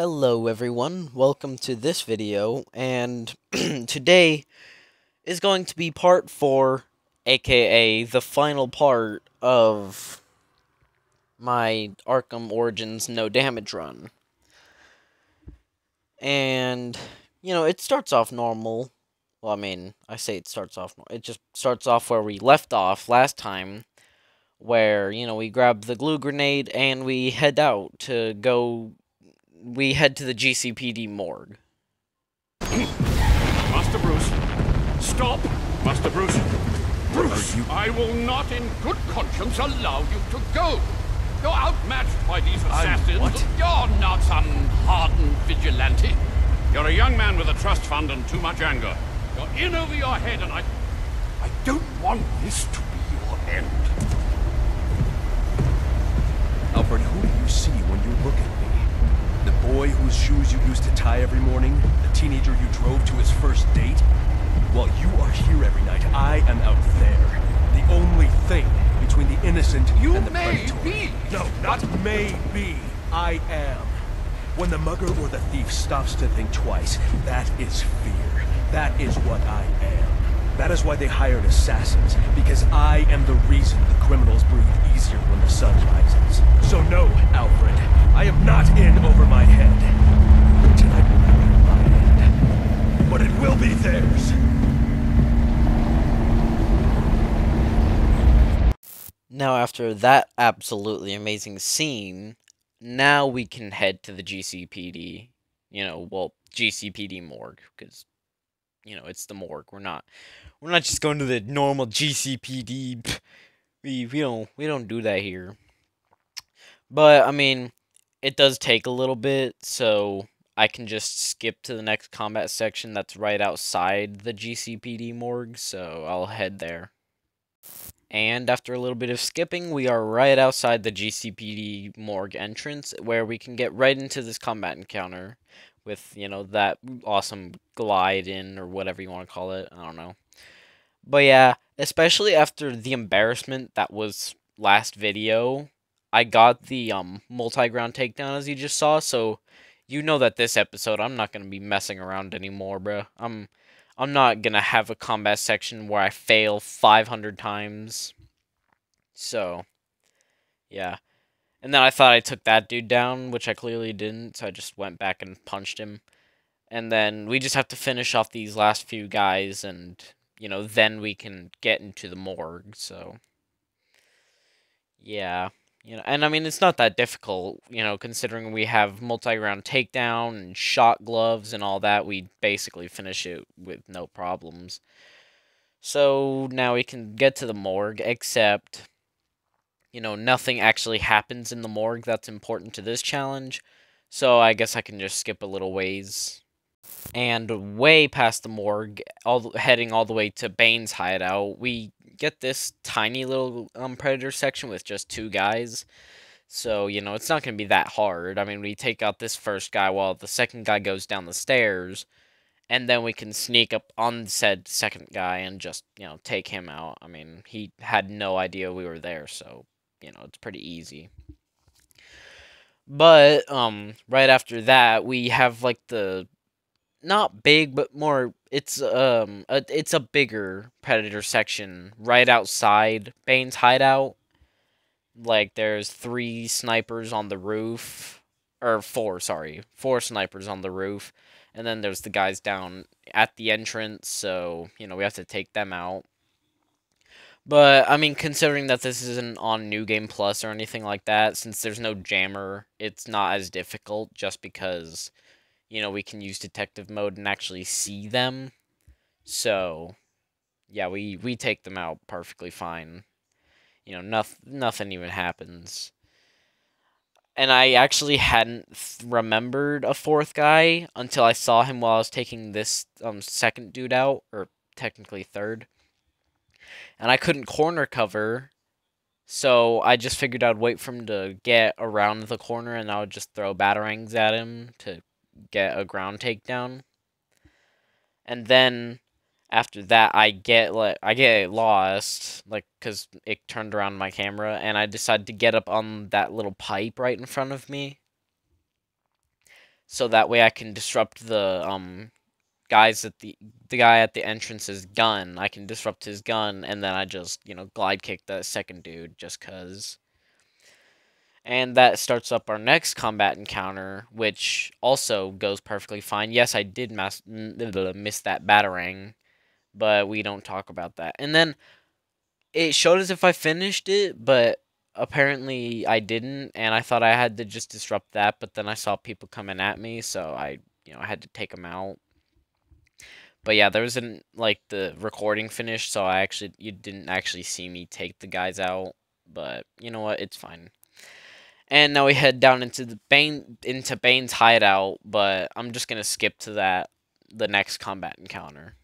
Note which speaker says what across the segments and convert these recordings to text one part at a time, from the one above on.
Speaker 1: Hello everyone, welcome to this video, and today is going to be part 4, aka the final part of my Arkham Origins no damage run. And, you know, it starts off normal. Well, I mean, I say it starts off, it just starts off where we left off last time, where, you know, we grab the glue grenade and we head out to go we head to the GCPD morgue.
Speaker 2: Master Bruce, stop! Master Bruce, Bruce, I will not in good conscience allow you to go. You're outmatched by these assassins.
Speaker 3: what?
Speaker 2: You're not some hardened vigilante. You're a young man with a trust fund and too much anger. You're in over your head, and I... I don't want this to be your end.
Speaker 3: Alfred, who do you see when you look at me? The boy whose shoes you used to tie every morning? The teenager you drove to his first date? While you are here every night, I am out there. The only thing between the innocent
Speaker 2: You
Speaker 3: and the
Speaker 2: may
Speaker 3: predatory.
Speaker 2: be.
Speaker 3: No, not may be. I am. When the mugger or the thief stops to think twice, that is fear. That is what I am. That is why they hired assassins, because I am the reason the criminals breathe easier when the sun rises. So no, Alfred, I am not in over my head. Tonight will be my end, but it will be theirs.
Speaker 1: Now, after that absolutely amazing scene, now we can head to the GCPD. You know, well, GCPD morgue, because, you know, it's the morgue. We're not, we're not just going to the normal GCPD. We, we don't, we don't do that here. But, I mean, it does take a little bit, so I can just skip to the next combat section that's right outside the GCPD morgue, so I'll head there. And after a little bit of skipping, we are right outside the GCPD morgue entrance, where we can get right into this combat encounter with, you know, that awesome glide in, or whatever you want to call it. I don't know. But yeah, especially after the embarrassment that was last video, I got the um multi-ground takedown as you just saw, so you know that this episode I'm not gonna be messing around anymore, bro. I'm I'm not gonna have a combat section where I fail 500 times. So, yeah. And then I thought I took that dude down, which I clearly didn't, so I just went back and punched him. And then we just have to finish off these last few guys, and, you know, then we can get into the morgue, so. Yeah. You know, and I mean, it's not that difficult, you know, considering we have multi-ground takedown and shock gloves and all that. We basically finish it with no problems. So now we can get to the morgue, except, you know, nothing actually happens in the morgue that's important to this challenge. So I guess I can just skip a little ways. And way past the morgue, all heading all the way to Bane's hideout, we get this tiny little um, predator section with just two guys. So, you know, it's not going to be that hard. I mean, we take out this first guy while the second guy goes down the stairs. And then we can sneak up on said second guy and just, you know, take him out. I mean, he had no idea we were there, so, you know, it's pretty easy. But, um, right after that, we have, like, the not big, but more. It's um, a, it's a bigger predator section right outside Bane's hideout. Like there's three snipers on the roof, or four, sorry, four snipers on the roof, and then there's the guys down at the entrance. So you know we have to take them out. But I mean, considering that this isn't on New Game Plus or anything like that, since there's no jammer, it's not as difficult. Just because you know, we can use detective mode and actually see them. So, yeah, we we take them out perfectly fine. You know, nothing nothing even happens. And I actually hadn't remembered a fourth guy until I saw him while I was taking this um second dude out, or technically third. And I couldn't corner cover, so I just figured I'd wait for him to get around the corner and I would just throw batarangs at him to get a ground takedown. And then after that I get like I get lost like cuz it turned around my camera and I decided to get up on that little pipe right in front of me. so that way I can disrupt the um guys at the the guy at the entrance's gun. I can disrupt his gun, and then I just you know glide kick the second dude just cause. And that starts up our next combat encounter, which also goes perfectly fine. Yes, I did miss, miss that batarang, but we don't talk about that. And then it showed as if I finished it, but apparently I didn't, and I thought I had to just disrupt that, but then I saw people coming at me, so I, you know, I had to take them out. But yeah, there wasn't like the recording finished, so I actually you didn't actually see me take the guys out. But you know what? It's fine. And now we head down into the Bane into Bane's hideout, but I'm just gonna skip to that the next combat encounter.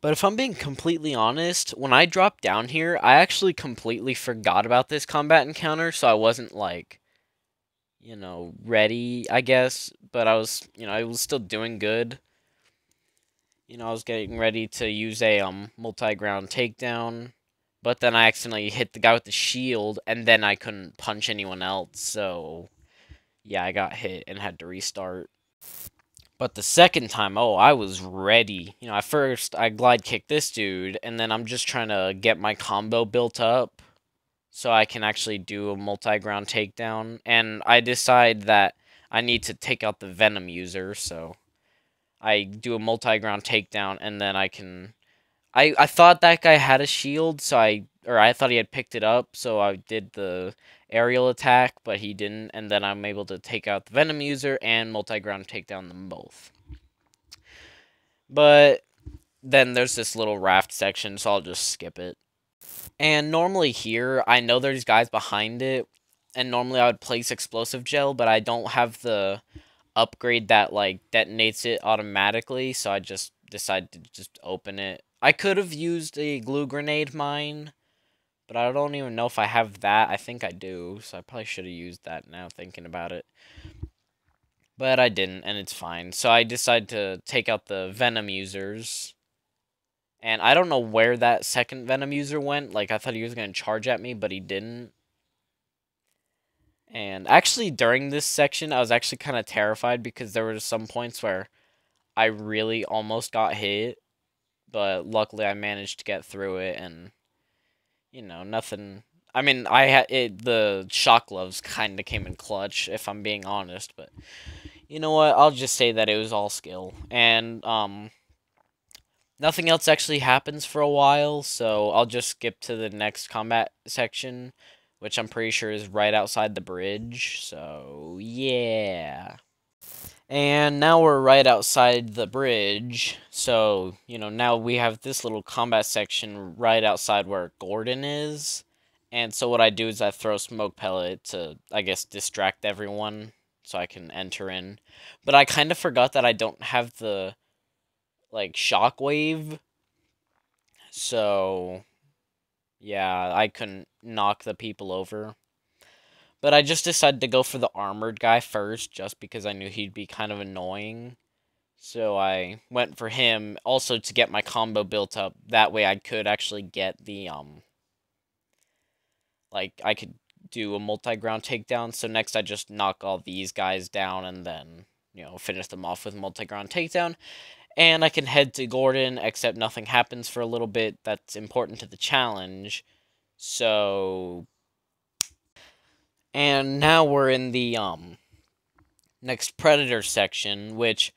Speaker 1: But if I'm being completely honest, when I dropped down here, I actually completely forgot about this combat encounter, so I wasn't like you know, ready, I guess, but I was, you know, I was still doing good. You know, I was getting ready to use a um multi-ground takedown but then I accidentally hit the guy with the shield, and then I couldn't punch anyone else, so... Yeah, I got hit and had to restart. But the second time, oh, I was ready. You know, at first, I glide kick this dude, and then I'm just trying to get my combo built up so I can actually do a multi-ground takedown. And I decide that I need to take out the Venom user, so I do a multi-ground takedown, and then I can I, I thought that guy had a shield, so I or I thought he had picked it up, so I did the aerial attack, but he didn't, and then I'm able to take out the Venom user and multi-ground take down them both. But then there's this little raft section, so I'll just skip it. And normally here, I know there's guys behind it, and normally I would place explosive gel, but I don't have the upgrade that like detonates it automatically, so I just decided to just open it I could have used a glue grenade mine, but I don't even know if I have that. I think I do, so I probably should have used that now thinking about it. But I didn't, and it's fine. So I decided to take out the Venom users. And I don't know where that second Venom user went. Like, I thought he was going to charge at me, but he didn't. And actually, during this section, I was actually kind of terrified because there were some points where I really almost got hit but luckily I managed to get through it and you know, nothing I mean, I had the shock gloves kind of came in clutch if I'm being honest, but you know what? I'll just say that it was all skill and um nothing else actually happens for a while, so I'll just skip to the next combat section, which I'm pretty sure is right outside the bridge. So, yeah. And now we're right outside the bridge. So, you know, now we have this little combat section right outside where Gordon is. And so what I do is I throw smoke pellet to, I guess, distract everyone so I can enter in. But I kind of forgot that I don't have the, like, shockwave. So, yeah, I couldn't knock the people over. But I just decided to go for the armored guy first, just because I knew he'd be kind of annoying. So I went for him, also to get my combo built up. That way I could actually get the, um... Like, I could do a multi-ground takedown. So next I just knock all these guys down and then, you know, finish them off with multi-ground takedown. And I can head to Gordon, except nothing happens for a little bit. That's important to the challenge. So and now we're in the um next predator section, which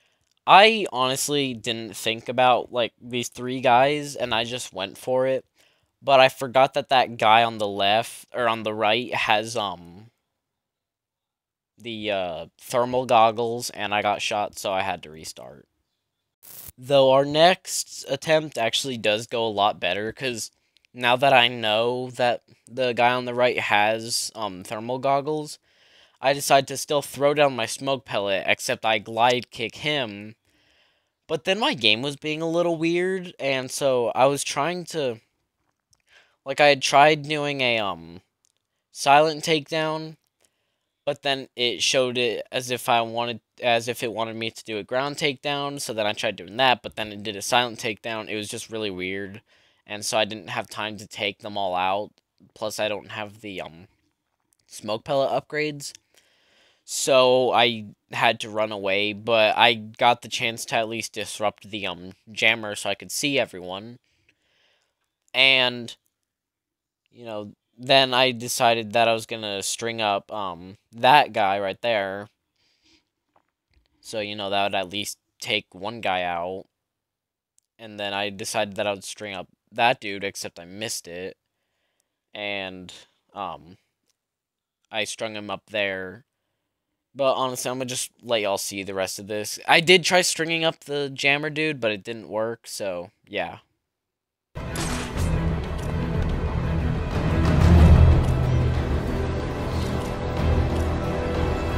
Speaker 1: I honestly didn't think about like these three guys and I just went for it. But I forgot that that guy on the left or on the right has um the uh, thermal goggles and I got shot so I had to restart. Though our next attempt actually does go a lot better cuz now that I know that the guy on the right has um, thermal goggles, I decide to still throw down my smoke pellet, except I glide kick him. But then my game was being a little weird, and so I was trying to... Like, I had tried doing a, um, silent takedown, but then it showed it as if I wanted, as if it wanted me to do a ground takedown, so then I tried doing that, but then it did a silent takedown. It was just really weird and so I didn't have time to take them all out. Plus, I don't have the um, smoke pellet upgrades. So I had to run away, but I got the chance to at least disrupt the um jammer so I could see everyone. And you know, then I decided that I was going to string up um that guy right there. So, you know, that would at least take one guy out. And then I decided that I would string up that dude except I missed it. And um I strung him up there but honestly, I'm gonna just let y'all see the rest of this. I did try stringing up the jammer dude, but it didn't work, so yeah.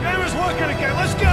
Speaker 3: Jammer's working again, let's get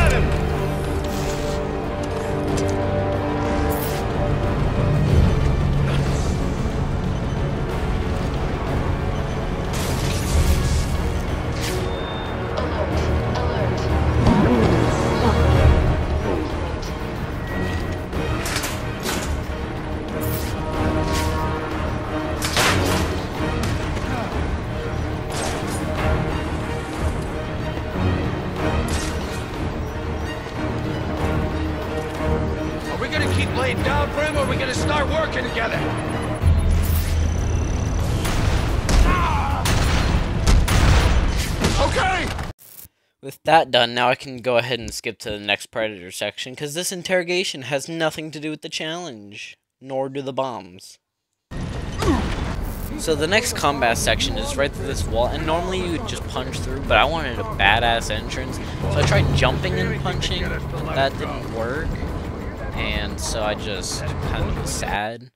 Speaker 1: that done, now I can go ahead and skip to the next Predator section, because this interrogation has nothing to do with the challenge, nor do the bombs. So the next combat section is right through this wall, and normally you would just punch through, but I wanted a badass entrance, so I tried jumping and punching, that didn't work, and so I just kind of was sad.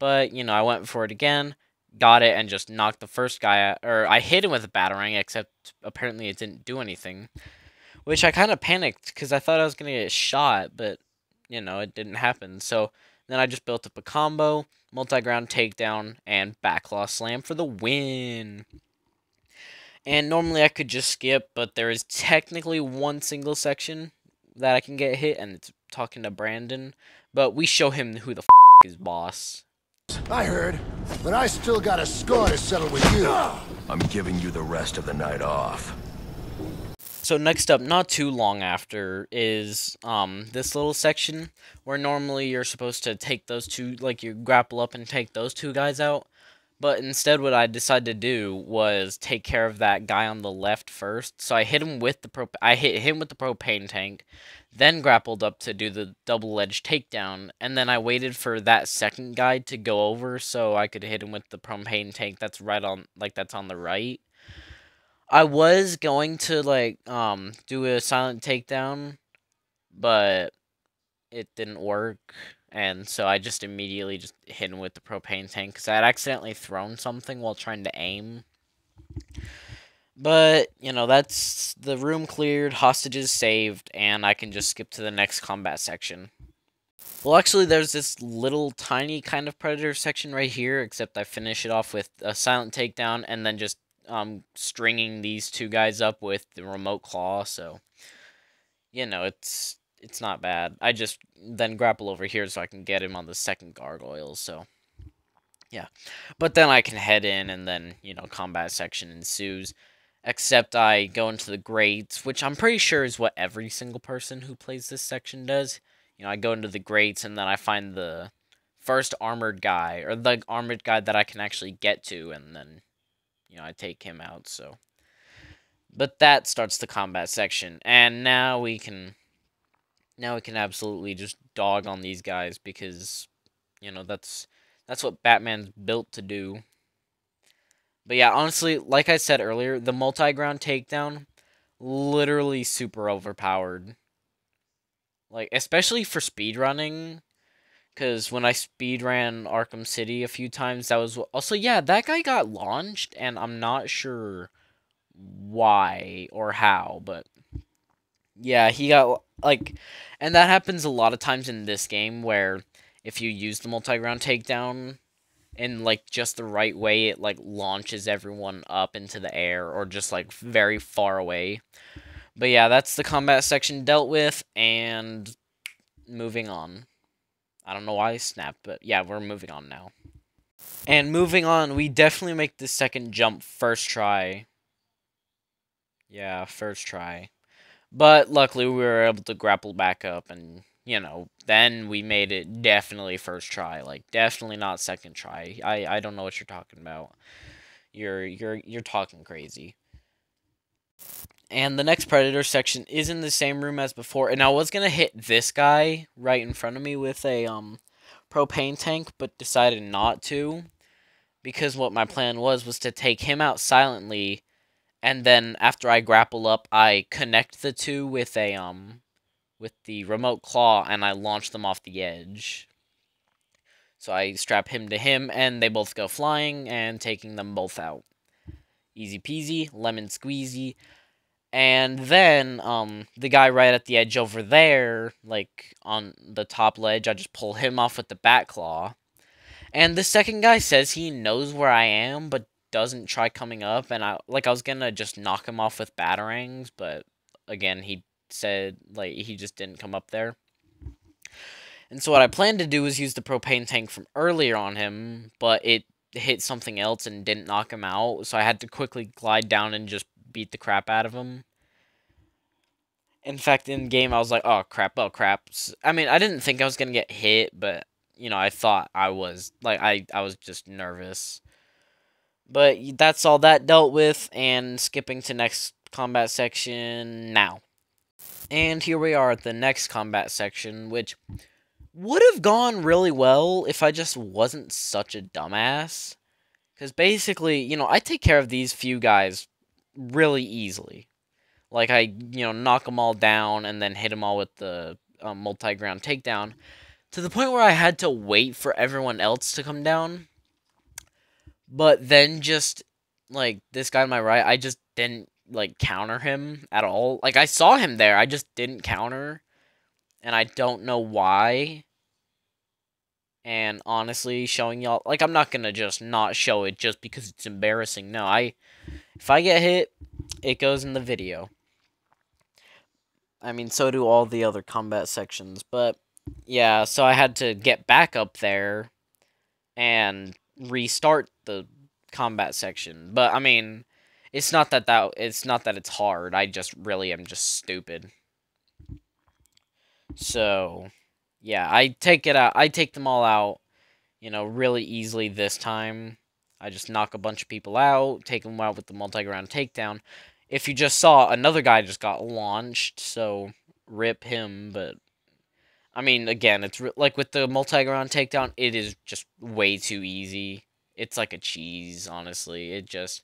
Speaker 1: But, you know, I went for it again, got it and just knocked the first guy out, or I hit him with a batarang, except apparently it didn't do anything. Which I kind of panicked because I thought I was going to get shot, but, you know, it didn't happen. So then I just built up a combo, multi-ground takedown, and bat claw slam for the win. And normally I could just skip, but there is technically one single section that I can get hit, and it's talking to Branden. But we show him who the f is boss.
Speaker 4: I heard, but I still got a score to settle with you.
Speaker 5: I'm giving you the rest of the night off.
Speaker 1: So next up, not too long after, is um this little section where normally you're supposed to take those two, like you grapple up and take those two guys out. But instead, what I decided to do was take care of that guy on the left first. So I hit him with the pro. I hit him with the propane tank, then grappled up to do the double edge takedown, and then I waited for that second guy to go over so I could hit him with the propane tank that's right on, like that's on the right. I was going to like um do a silent takedown, but it didn't work and so I just immediately just hit him with the propane tank because I had accidentally thrown something while trying to aim. But, you know, that's the room cleared, hostages saved, and I can just skip to the next combat section. Well, actually, there's this little tiny kind of predator section right here, except I finish it off with a silent takedown and then just um, stringing these two guys up with the remote claw, so, you know, it's it's not bad. I just then grapple over here so I can get him on the second gargoyle, so yeah. But then I can head in and then, you know, combat section ensues. Except I go into the grates, which I'm pretty sure is what every single person who plays this section does. You know, I go into the grates and then I find the first armored guy, or the armored guy that I can actually get to, and then, you know, I take him out, so. But that starts the combat section, and now we can now we can absolutely just dog on these guys because you know that's that's what Batman's built to do. But yeah, honestly, like I said earlier, the multi-ground takedown literally super overpowered. Like especially for speedrunning cuz when I speedran Arkham City a few times that was also yeah, that guy got launched and I'm not sure why or how, but yeah, he got like, and that happens a lot of times in this game where if you use the multi-ground takedown in like just the right way, it like launches everyone up into the air or just like very far away. But yeah, that's the combat section dealt with, and moving on. I don't know why I snapped, but yeah, we're moving on now. And moving on, we definitely make the second jump first try. Yeah, first try. But luckily, we were able to grapple back up, and you know, then we made it definitely first try, like definitely not second try. I I don't know what you're talking about. You're you're you're talking crazy. And the next predator section is in the same room as before, and I was gonna hit this guy right in front of me with a um propane tank, but decided not to because what my plan was was to take him out silently and then after I grapple up, I connect the two with a um with the remote claw and I launch them off the edge. So I strap him to him and they both go flying and taking them both out. Easy peasy, lemon squeezy. And then um the guy right at the edge over there, like on the top ledge, I just pull him off with the bat claw. And the second guy says he knows where I am, but doesn't try coming up, and I like I was gonna just knock him off with batarangs, but again he said like he just didn't come up there. And so what I planned to do was use the propane tank from earlier on him, but it hit something else and didn't knock him out, so I had to quickly glide down and just beat the crap out of him. In fact, in game I was like, "Oh crap! Oh crap!" I mean, I didn't think I was gonna get hit, but you know, I thought I was like I I was just nervous. But that's all that dealt with, and skipping to next combat section now. And here we are at the next combat section, which would have gone really well if I just wasn't such a dumbass. Because basically, you know, I take care of these few guys really easily. Like, I, you know, knock them all down and then hit them all with the um, multi-ground takedown. To the point where I had to wait for everyone else to come down but then just like this guy on my right, I just didn't like counter him at all. Like I saw him there, I just didn't counter. And I don't know why. And honestly, showing y'all like I'm not to just not show it just because it's embarrassing. No, I if I get hit, it goes in the video. I mean, so do all the other combat sections, but yeah, so I had to get back up there and restart the combat section. But I mean, it's not that that it's not that it's hard. I just really am just stupid. So, yeah, I take it out. I take them all out, you know, really easily this time. I just knock a bunch of people out, take them out with the multi-ground takedown. If you just saw, another guy just got launched, so rip him, but I mean, again, it's like with the multi-ground takedown, it is just way too easy. It's like a cheese, honestly. It just,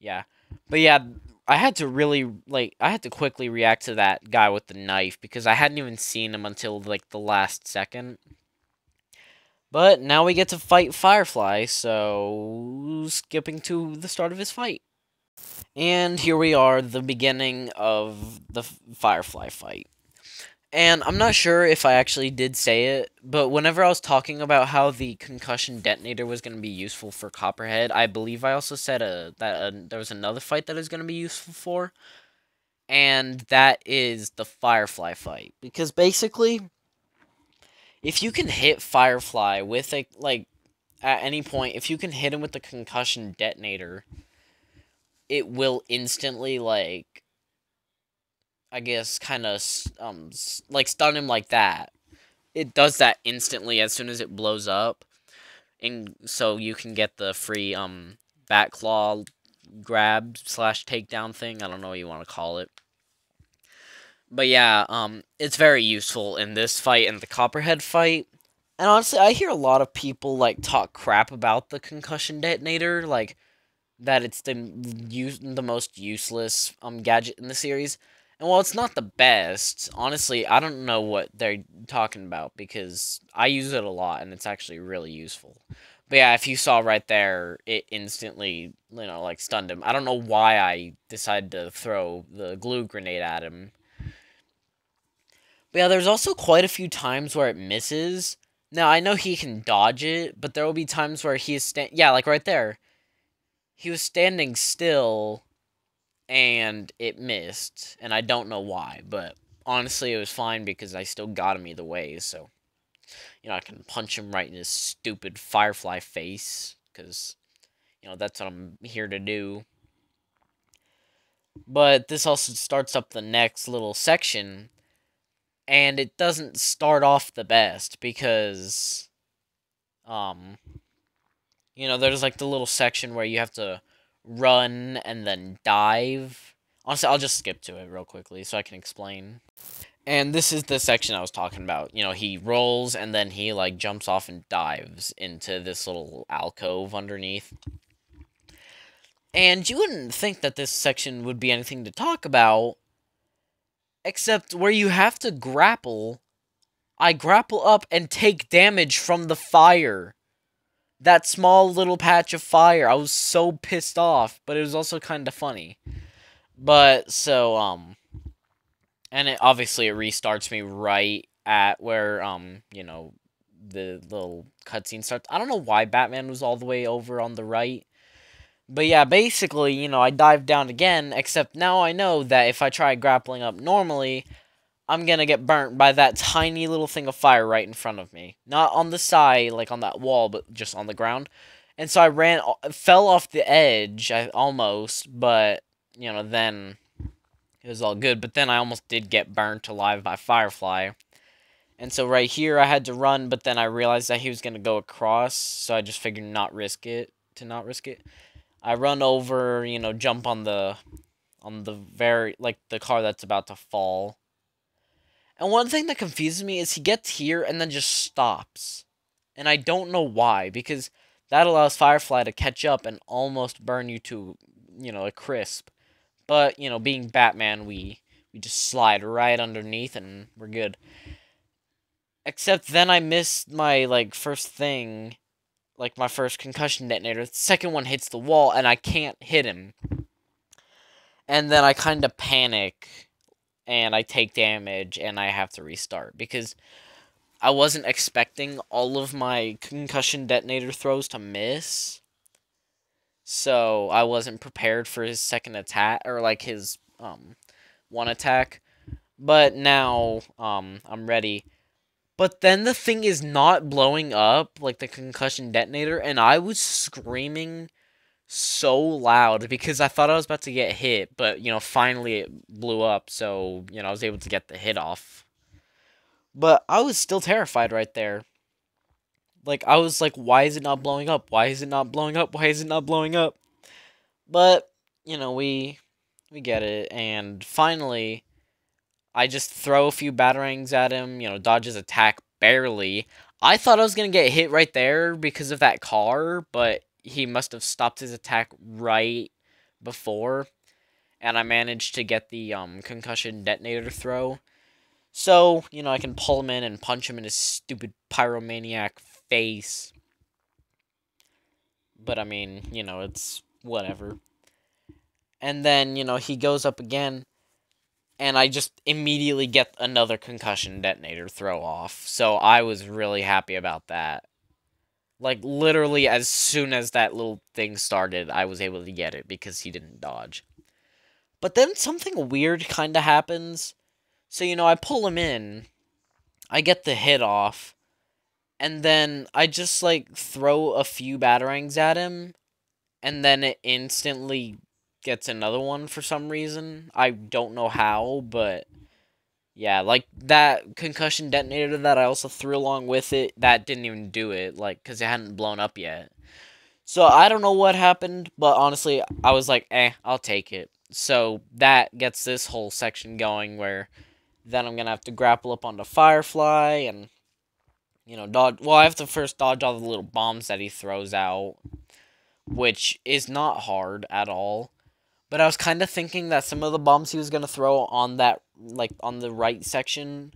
Speaker 1: yeah. But yeah, I had to really like I had to quickly react to that guy with the knife because I hadn't even seen him until like the last second. But now we get to fight Firefly, so skipping to the start of his fight. And here we are, the beginning of the Firefly fight. And I'm not sure if I actually did say it, but whenever I was talking about how the concussion detonator was going to be useful for Copperhead, I believe I also said a, that a, there was another fight that is going to be useful for. And that is the Firefly fight. Because basically, if you can hit Firefly with a, like, at any point, if you can hit him with the concussion detonator, it will instantly, like, I guess, kind of um like stun him like that. It does that instantly as soon as it blows up, and so you can get the free um bat claw grab slash takedown thing. I don't know what you want to call it. But yeah, um, it's very useful in this fight and the Copperhead fight. And honestly, I hear a lot of people like talk crap about the concussion detonator, like that it's the use the most useless um gadget in the series. And while it's not the best, honestly, I don't know what they're talking about because I use it a lot and it's actually really useful. But yeah, if you saw right there, it instantly, you know, like stunned him. I don't know why I decided to throw the glue grenade at him. But yeah, there's also quite a few times where it misses. Now, I know he can dodge it, but there will be times where he is stand yeah, like right there. He was standing still and it missed, and I don't know why, but honestly, it was fine because I still got him either way, so, you know, I can punch him right in his stupid Firefly face, because, you know, that's what I'm here to do. But this also starts up the next little section, and it doesn't start off the best because, um, you know, there's like the little section where you have to run and then dive. Honestly, I'll just skip to it real quickly so I can explain. And this is the section I was talking about. You know, he rolls and then he like jumps off and dives into this little alcove underneath. And you wouldn't think that this section would be anything to talk about, except where you have to grapple. I grapple up and take damage from the fire. That small little patch of fire. I was so pissed off, but it was also kind of funny. But so um and it obviously it restarts me right at where um, you know, the little cutscene starts. I don't know why Batman was all the way over on the right. But yeah, basically, you know, I dive down again, except now I know that if I try grappling up normally, I'm gonna get burnt by that tiny little thing of fire right in front of me. Not on the side, like on that wall, but just on the ground. And so I ran, fell off the edge, I, almost, but, you know, then it was all good. But then I almost did get burnt alive by Firefly. And so right here, I had to run, but then I realized that he was gonna go across, so I just figured not risk it, to not risk it. I run over, you know, jump on the on the very like the car that's about to fall. And one thing that confuses me is he gets here and then just stops. And I don't know why because that allows Firefly to catch up and almost burn you to, you know, a crisp. But, you know, being Batman, we we just slide right underneath and we're good. Except then I missed my like first thing like my first concussion detonator. The second one hits the wall and I can't hit him. And then I kind of panic and I take damage and I have to restart because I wasn't expecting all of my concussion detonator throws to miss. So I wasn't prepared for his second attack or like his um one attack. But now um I'm ready but then the thing is not blowing up, like the concussion detonator, and I was screaming so loud because I thought I was about to get hit, but you know, finally it blew up, so you know, I was able to get the hit off. But I was still terrified right there. Like I was like, why is it not blowing up? Why is it not blowing up? Why is it not blowing up? But, you know, we we get it, and finally I just throw a few batarangs at him, you know, dodges attack barely. I thought I was going to get hit right there because of that car, but he must have stopped his attack right before. And I managed to get the um, concussion detonator throw. So, you know, I can pull him in and punch him in his stupid pyromaniac face. But I mean, you know, it's whatever. And then, you know, he goes up again and I just immediately get another concussion detonator throw off. So I was really happy about that. Like literally as soon as that little thing started, I was able to get it because he didn't dodge. But then something weird kind of happens. So you know, I pull him in. I get the hit off. And then I just like throw a few batarangs at him and then it instantly gets another one for some reason. I don't know how, but yeah, like that concussion detonator that I also threw along with it, that didn't even do it, like, because it hadn't blown up yet. So I don't know what happened, but honestly, I was like, eh, I'll take it. So that gets this whole section going where then I'm going to have to grapple up onto Firefly and, you know, dodge. Well, I have to first dodge all the little bombs that he throws out, which is not hard at all. But I was kind of thinking that some of the bombs he was going to throw on that, like, on the right section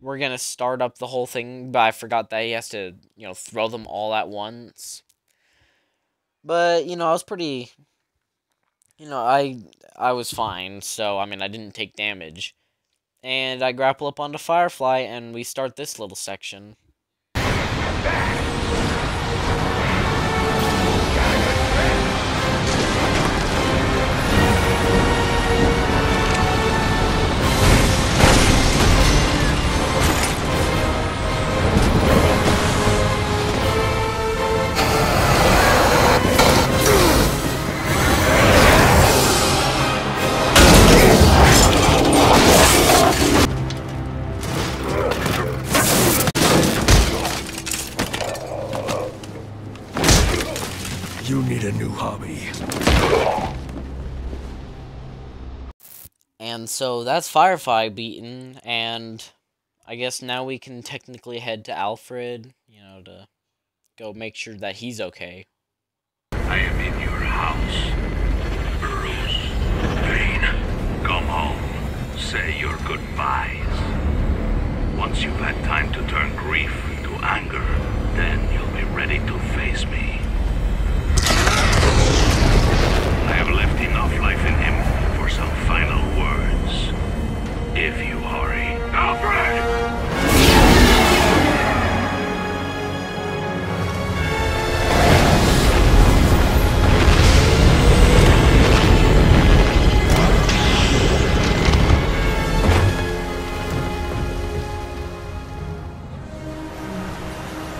Speaker 1: were going to start up the whole thing, but I forgot that he has to, you know, throw them all at once. But, you know, I was pretty, you know, I, I was fine, so, I mean, I didn't take damage. And I grapple up onto Firefly, and we start this little section.
Speaker 3: Hobby.
Speaker 1: And so that's Firefly beaten, and I guess now we can technically head to Alfred, you know, to go make sure that he's okay.
Speaker 5: I am in your house. Bruce. Wayne, come home. Say your goodbyes. Once you've had time to turn grief into anger, then you'll be ready to face me. I have left enough life in him for some final words. If you hurry. Alfred!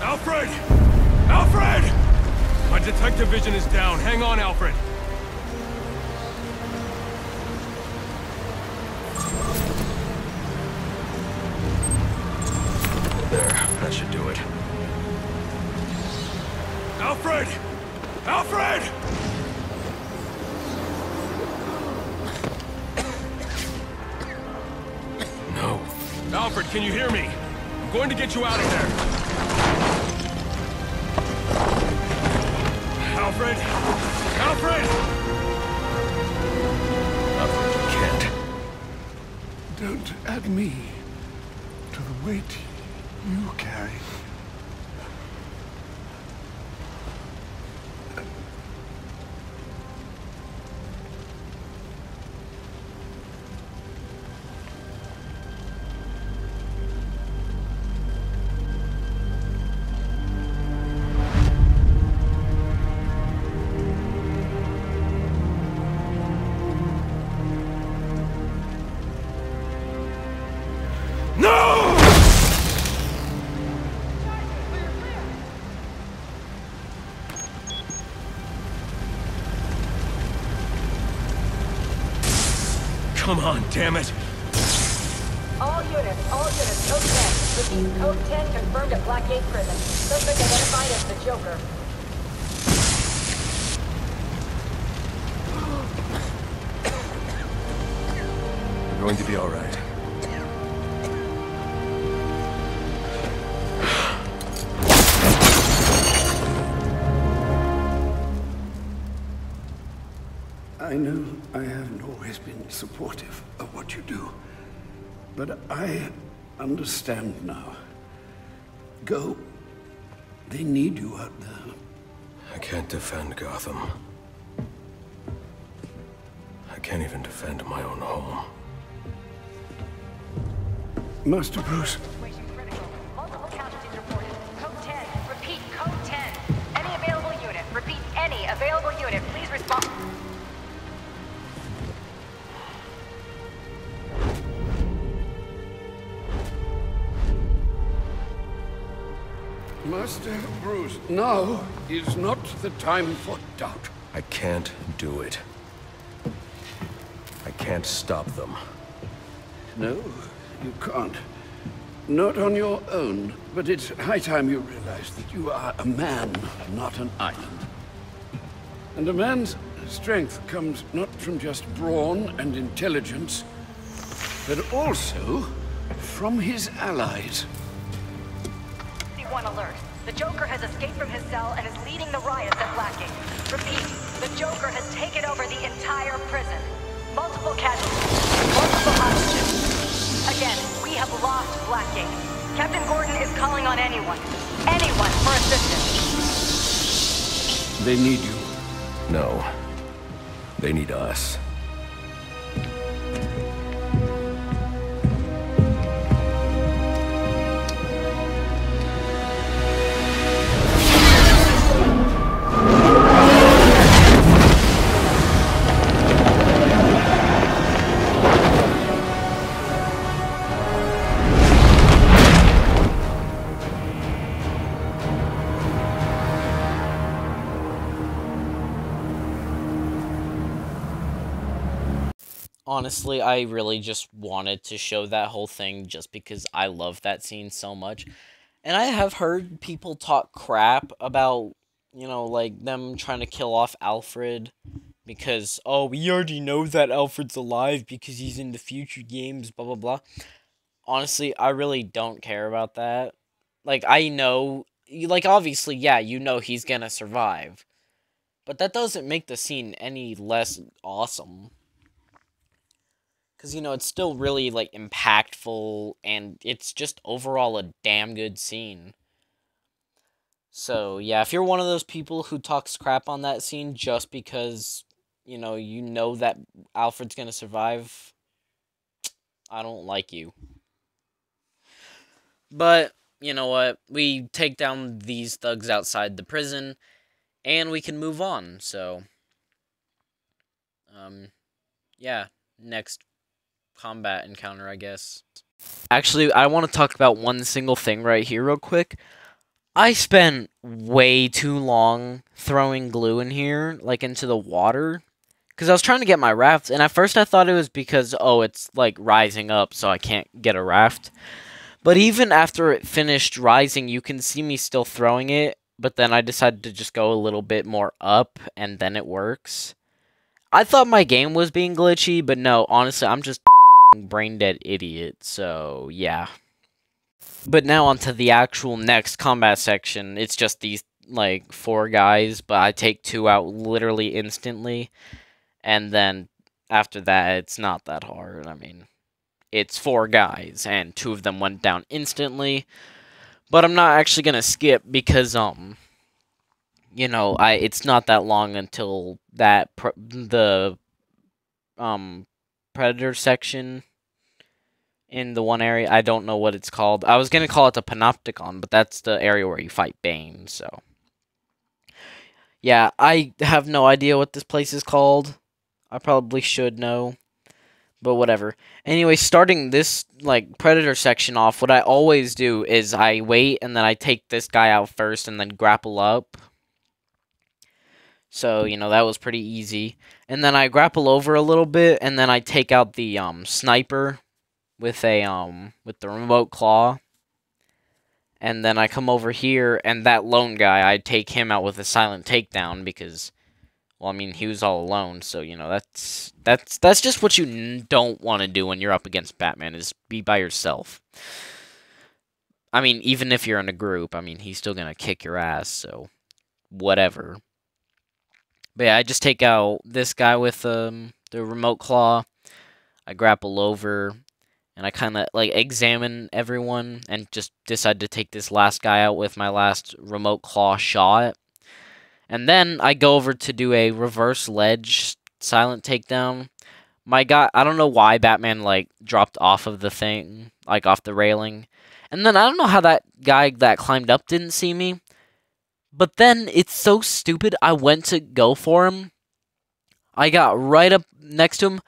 Speaker 3: Alfred! Alfred! My detective vision is down. Hang on, Alfred. Come on, damn it!
Speaker 6: All units, all units, code 10. Repeat, code 10 confirmed at Blackgate Prison. Suspect identified as the Joker.
Speaker 5: You're going to be all right.
Speaker 7: Supportive of what you do, but I understand now. Go. They need you out there.
Speaker 5: I can't defend Gotham. I can't even defend my own home.
Speaker 7: Master Bruce,
Speaker 6: Situation critical. Multiple casualties reported. Code 10. Repeat, code 10. Any available unit. Repeat, any available unit. Please respond.
Speaker 7: Master Bruce, now is not the time for doubt.
Speaker 5: I can't do it. I can't stop them.
Speaker 7: No, you can't. Not on your own, but it's high time you realize that you are a man, not an island. And a man's strength comes not from just brawn and intelligence, but also from his allies.
Speaker 6: C1 alert. Joker has escaped from his cell and is leading the riots at Blackgate. Repeat, the Joker has taken over the entire prison. Multiple casualties. Multiple hostages. Again, we have lost Blackgate. Captain Gordon is calling on anyone. Anyone for assistance.
Speaker 7: They need you.
Speaker 5: No. They need us.
Speaker 1: Honestly, I really just wanted to show that whole thing just because I love that scene so much. And I have heard people talk crap about you know, like them trying to kill off Alfred because oh, we already know that Alfred's alive because he's in the future games, blah blah blah. Honestly, I really don't care about that. Like I know, like obviously, yeah, you know he's gonna survive, but that doesn't make the scene any less awesome. Cause you know it's still really like impactful, and it's just overall a damn good scene. So yeah, if you're one of those people who talks crap on that scene just because you know you know that Alfred's gonna survive, I don't like you. But you know what? We take down these thugs outside the prison, and we can move on. So, um, yeah, next combat encounter, I guess. Actually, I want to talk about one single thing right here, real quick. I spent way too long throwing glue in here, like into the water, because I was trying to get my raft, and at first I thought it was because, oh, it's like rising up, so I can't get a raft. But even after it finished rising, you can see me still throwing it, but then I decided to just go a little bit more up, and then it works. I thought my game was being glitchy, but no, honestly, I'm just brain dead idiot, so yeah. But now onto the actual next combat section. It's just these like four guys, but I take two out literally instantly. And then after that, it's not that hard. I mean, it's four guys, and two of them went down instantly. But I'm not actually gonna skip because um, you know, I it's not that long until that the um predator section in the one area. I don't know what it's called. I was gonna call it the Panopticon, but that's the area where you fight Bane. So, yeah, I have no idea what this place is called. I probably should know, but whatever. Anyway, starting this like Predator section off, what I always do is I wait and then I take this guy out first and then grapple up. So, you know, that was pretty easy. And then I grapple over a little bit and then I take out the um sniper with a um with the remote claw. And then I come over here and that lone guy, I take him out with a silent takedown because well, I mean, he was all alone, so you know, that's that's that's just what you don't want to do when you're up against Batman is be by yourself. I mean, even if you're in a group, I mean, he's still going to kick your ass, so whatever. But yeah, I just take out this guy with um the remote claw. I grapple over and I kind of like examine everyone and just decide to take this last guy out with my last remote claw shot. And then I go over to do a reverse ledge silent takedown. My guy, I don't know why Batman like dropped off of the thing, like off the railing. And then I don't know how that guy that climbed up didn't see me. But then it's so stupid. I went to go for him. I got right up next to him.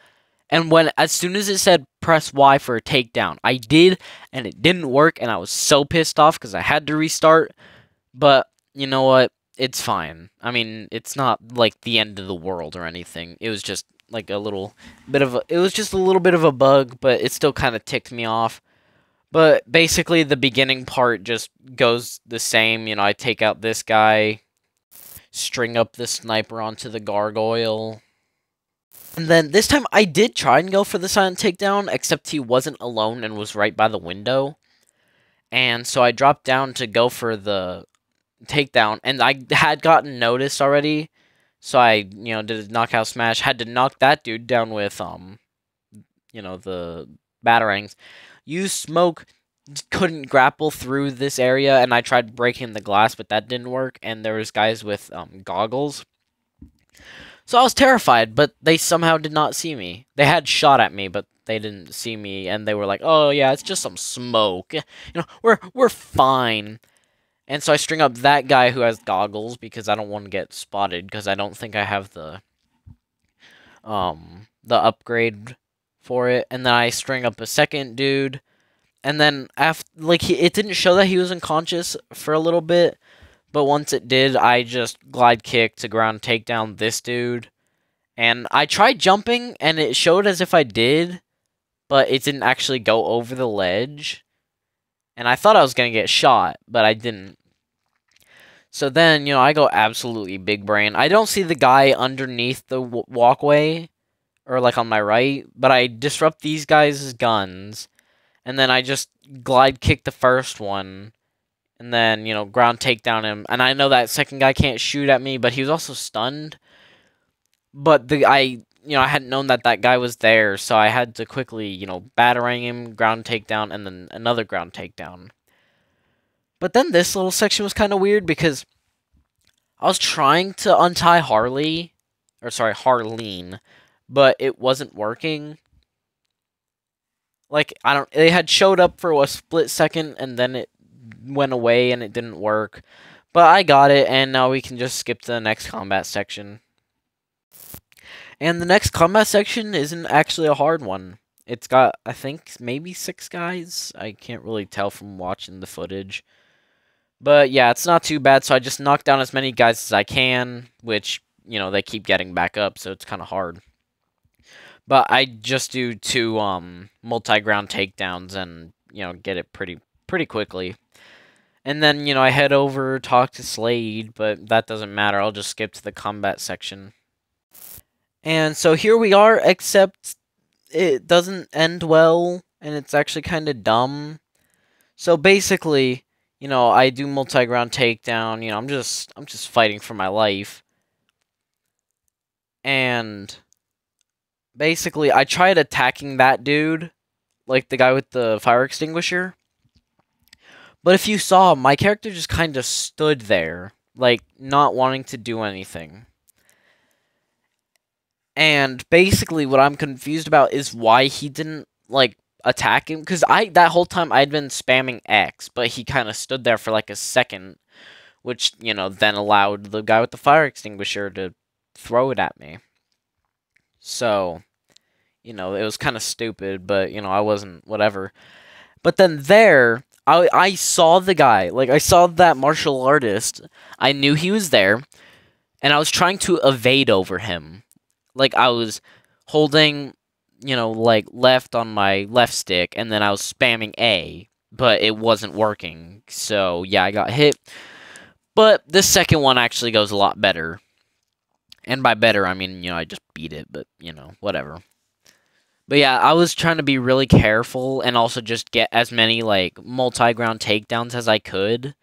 Speaker 1: And when as soon as it said press Y for a takedown, I did and it didn't work and I was so pissed off cuz I had to restart. But you know what? It's fine. I mean, it's not like the end of the world or anything. It was just like a little bit of a, it was just a little bit of a bug, but it still kind of ticked me off. But basically the beginning part just goes the same, you know, I take out this guy, string up the sniper onto the gargoyle, and then this time I did try and go for the silent takedown, except he wasn't alone and was right by the window. And so I dropped down to go for the takedown, and I had gotten noticed already. So I, you know, did a knockout smash. Had to knock that dude down with, um, you know, the batarangs. Use smoke, couldn't grapple through this area, and I tried breaking the glass, but that didn't work. And there was guys with um, goggles. So I was terrified, but they somehow did not see me. They had shot at me, but they didn't see me, and they were like, "Oh yeah, it's just some smoke. You know, we're we're fine." And so I string up that guy who has goggles because I don't want to get spotted because I don't think I have the um the upgrade for it. And then I string up a second dude, and then after like he, it didn't show that he was unconscious for a little bit. But once it did, I just glide kick to ground take down this dude. And I tried jumping, and it showed as if I did, but it didn't actually go over the ledge. And I thought I was to get shot, but I didn't. So then, you know, I go absolutely big brain. I don't see the guy underneath the walkway or like on my right, but I disrupt these guys' guns and then I just glide kick the first one and then, you know, ground takedown him. And I know that second guy can't shoot at me, but he was also stunned. But the I, you know, I hadn't known that that guy was there, so I had to quickly, you know, batarang him, ground takedown, and then another ground takedown. But then this little section was kind of weird because I was trying to untie Harley, or sorry, Harleen, but it wasn't working. Like I don't, they had showed up for a split second and then it went away and it didn't work. But I got it, and now we can just skip to the next combat section. And the next combat section isn't actually a hard one. It's got, I think, maybe six guys. I can't really tell from watching the footage. But yeah, it's not too bad, so I just knock down as many guys as I can, which, you know, they keep getting back up, so it's kind of hard. But I just do two um, multi-ground takedowns and, you know, get it pretty pretty quickly. And then, you know, I head over, talk to Slade, but that doesn't matter. I'll just skip to the combat section. And so here we are, except it doesn't end well, and it's actually kind of dumb. So basically, you know, I do multi-ground takedown, you know, I'm just I'm just fighting for my life. And basically I tried attacking that dude, like the guy with the fire extinguisher. But if you saw, my character just kind of stood there, like not wanting to do anything. And basically what I'm confused about is why he didn't like attack him cuz I that whole time I'd been spamming X, but he kind of stood there for like a second, which, you know, then allowed the guy with the fire extinguisher to throw it at me. So, you know, it was kind of stupid, but you know, I wasn't whatever. But then there I I saw the guy. Like I saw that martial artist. I knew he was there, and I was trying to evade over him. Like I was holding, you know, like left on my left stick, and then I was spamming A, but it wasn't working. So yeah, I got hit. But the second one actually goes a lot better. And by better, I mean, you know, I just beat it, but, you know, whatever. But yeah, I was trying to be really careful and also just get as many like multi-ground takedowns as I could.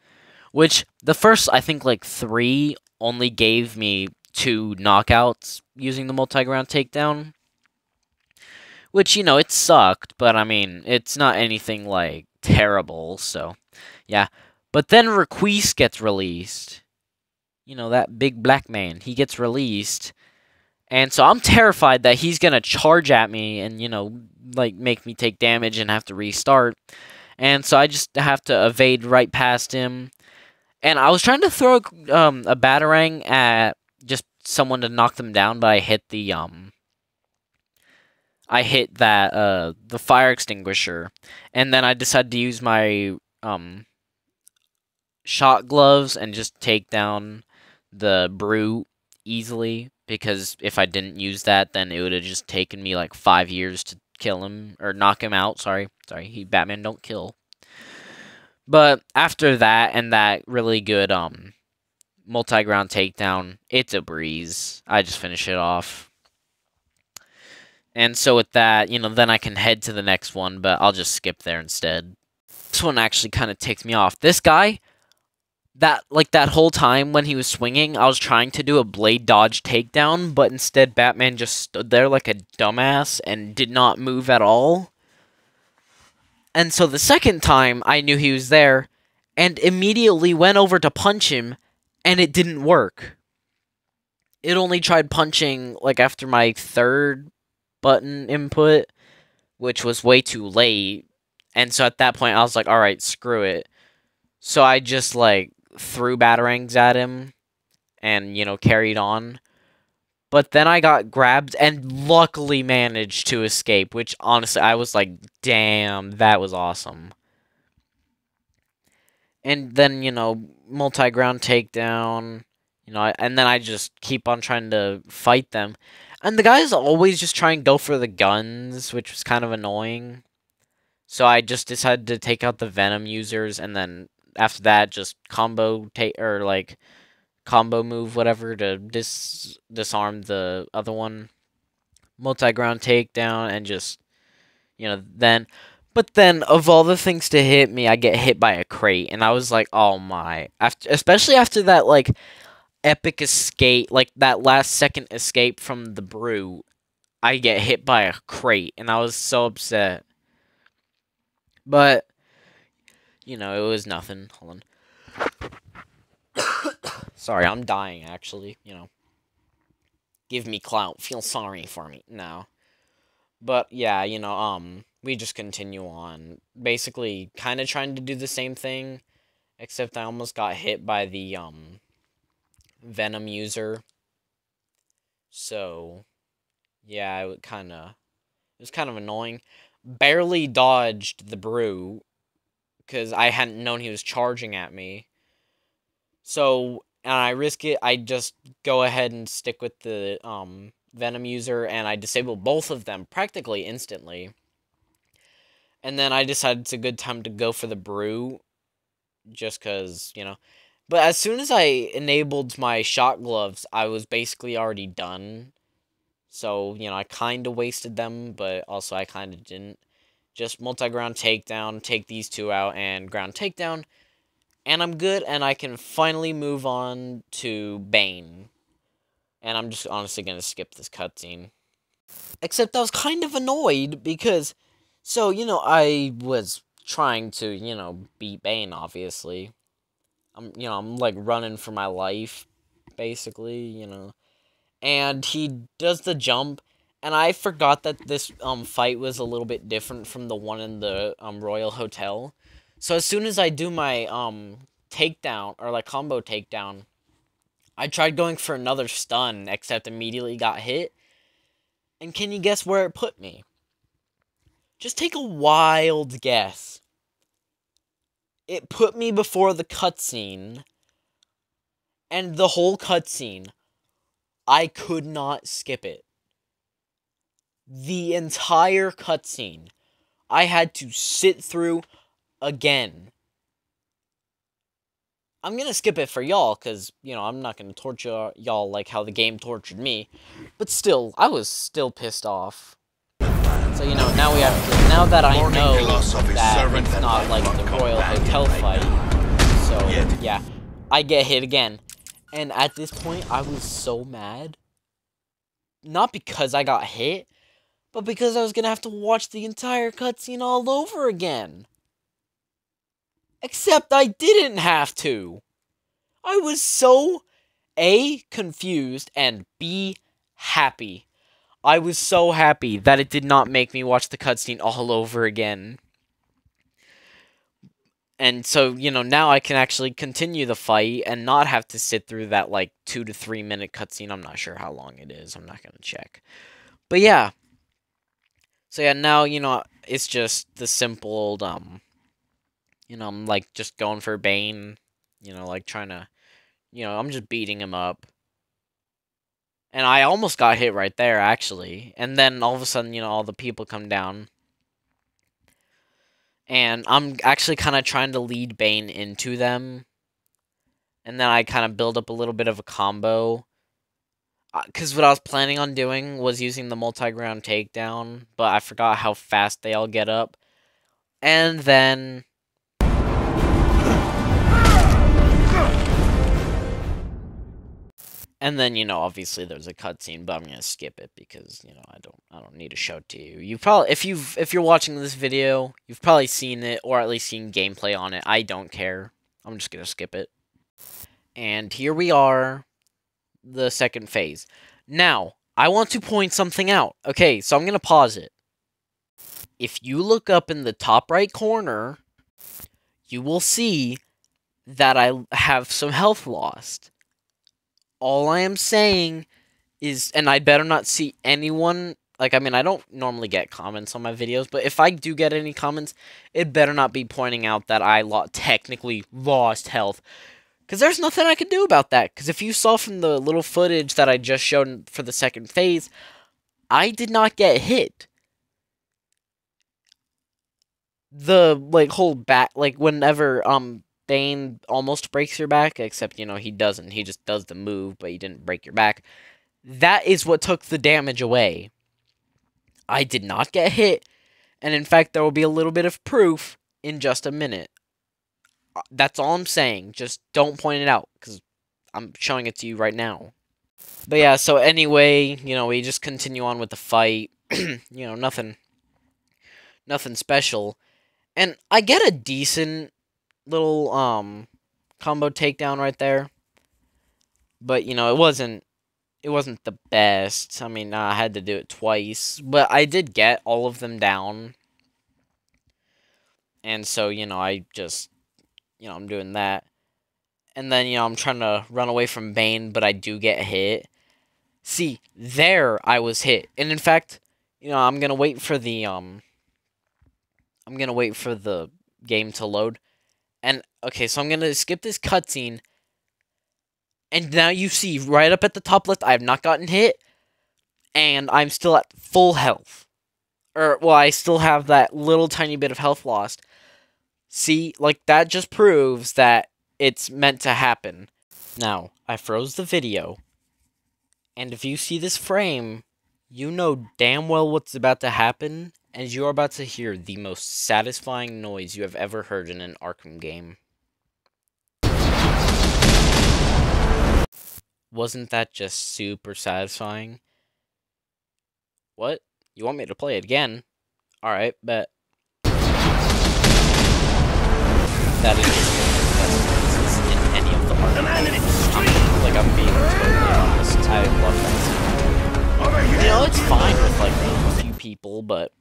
Speaker 1: Which the first I think like 3 only gave me two knockouts using the multi-ground takedown. Which, you know, it sucked, but I mean, it's not anything like terrible, so yeah. But then Requise gets released. You know, that big black man, he gets released and so I'm terrified that he's going to charge at me and, you know, like make me take damage and have to restart. And so I just have to evade right past him. And I was trying to throw um, a batarang at just someone to knock them down, but I hit the um I hit that uh the fire extinguisher. And then I decided to use my um shock gloves and just take down the brew easily because if I didn't use that, then it would have just taken me like five years to kill him or knock him out. Sorry, sorry, he Batman don't kill. But after that and that really good um multi-ground takedown, it's a breeze. I just finish it off. And so with that, you know, then I can head to the next one, but I'll just skip there instead. This one actually kind of ticks me off. This guy, that like that whole time when he was swinging, I was trying to do a blade dodge takedown, but instead Batman just stood there like a dumbass and did not move at all. And so the second time I knew he was there and immediately went over to punch him and it didn't work. It only tried punching like after my third button input, which was way too late. And so at that point I was like, "All right, screw it." So I just like threw batarangs at him and, you know, carried on. But then I got grabbed and luckily managed to escape, which honestly, I was like, damn, that was awesome. And then, you know, multi ground takedown, you know, and then I just keep on trying to fight them. And the guys always just try and go for the guns, which was kind of annoying. So I just decided to take out the Venom users and then after that, just combo take or like combo move whatever to dis disarm the other one. Multi ground takedown and just you know then but then of all the things to hit me, I get hit by a crate and I was like, "Oh my." After especially after that like epic escape, like that last second escape from the brew, I get hit by a crate and I was so upset. But you know, it was nothing. Hold on. Sorry, I'm dying actually, you know. Give me clout, feel sorry for me. No. But yeah, you know, um we just continue on basically kind of trying to do the same thing except I almost got hit by the um Venom user. So, yeah, it kind of it was kind of annoying. Barely dodged the brew because I hadn't known he was charging at me. So, and I risk it. I just go ahead and stick with the um, Venom user, and I disable both of them practically instantly. And then I decided it's a good time to go for the brew, just because you know. But as soon as I enabled my shock gloves, I was basically already done. So, you know, I kind of wasted them, but also I kind of didn't just multi-ground takedown, take these two out, and ground takedown. And I'm good, and I can finally move on to Bane. And I'm just honestly going to skip this cutscene. Except I was kind of annoyed because, so, you know, I was trying to, you know, beat Bane, obviously. I'm, you know, I'm like running for my life, basically, you know. And he does the jump, and I forgot that this um fight was a little bit different from the one in the um Royal Hotel. So as soon as I do my um takedown or like combo takedown, I tried going for another stun except immediately got hit. And can you guess where it put me? Just take a wild guess. It put me before the cutscene. And the whole cutscene, I could not skip it the entire cutscene I had to sit through again. I'm gonna skip it for y'all, because, you know, I'm not gonna torture y'all like how the game tortured me. But still, I was still pissed off. So, you know, now we have to, now that I know that it's not like the Royal Hotel fight, so, yeah, I get hit again. And at this point, I was so mad. Not because I got hit, but because I was gonna have to watch the entire cutscene all over again. Except I didn't have to. I was so A, confused, and B, happy. I was so happy that it did not make me watch the cutscene all over again. And so, you know, now I can actually continue the fight and not have to sit through that, like, two to three minute cutscene. I'm not sure how long it is. I'm not going to check. But yeah, so yeah, now, you know, it's just the simple old, um, you know, I'm like just going for Bane, you know, like trying to, you know, I'm just beating him up. And I almost got hit right there, actually. And then all of a sudden, you know, all the people come down. And I'm actually kind of trying to lead Bane into them. And then I kind of build up a little bit of a combo Uh, because what I was planning on doing was using the multi-ground takedown, but I forgot how fast they all get up. And then... And then, you know, obviously there's a cutscene, but I'm gonna skip it because, you know, I don't I don't need to show it to you. You probably if you've if you're watching this video, you've probably seen it or at least seen gameplay on it. I don't care. I'm just gonna skip it. And here we are the second phase. Now, I want to point something out. Okay, so I'm going to pause it. If you look up in the top right corner, you will see that I have some health lost. All I am saying is, and I better not see anyone, like, I mean, I don't normally get comments on my videos, but if I do get any comments, it better not be pointing out that I lo technically lost health. Because there's nothing I can do about that. Because if you saw from the little footage that I just showed for the second phase, I did not get hit. The, like, whole back, like, whenever, um, Bane almost breaks your back, except, you know, he doesn't. He just does the move, but he didn't break your back. That is what took the damage away. I did not get hit, and in fact, there will be a little bit of proof in just a minute. That's all I'm saying. Just don't point it out, because I'm showing it to you right now. But yeah, so anyway, you know, we just continue on with the fight. you know, nothing nothing special. And I get a decent little um combo takedown right there. But you know, it wasn't it wasn't the best. I mean, I had to do it twice, but I did get all of them down. And so, you know, I just you know, I'm doing that. And then, you know, I'm trying to run away from Bane, but I do get hit. See, there I was hit. And in fact, you know, I'm going to wait for the um I'm going to wait for the game to load. And okay, so I'm going to skip this cutscene. And now you see right up at the top left I have not gotten hit and I'm still at full health. Or well, I still have that little tiny bit of health lost. See, like that just proves that it's meant to happen. Now, I froze the video. And if you see this frame, you know damn well what's about to happen, and you're about to hear the most satisfying noise you have ever heard in an Arkham game. Wasn't that just super satisfying? What? You want me to play it again? Alright, bet. That is just one of the best noises in any of the games. I'm- Like, I'm being totally honest. I love that scene. You know, it's fine with, like, a few people, but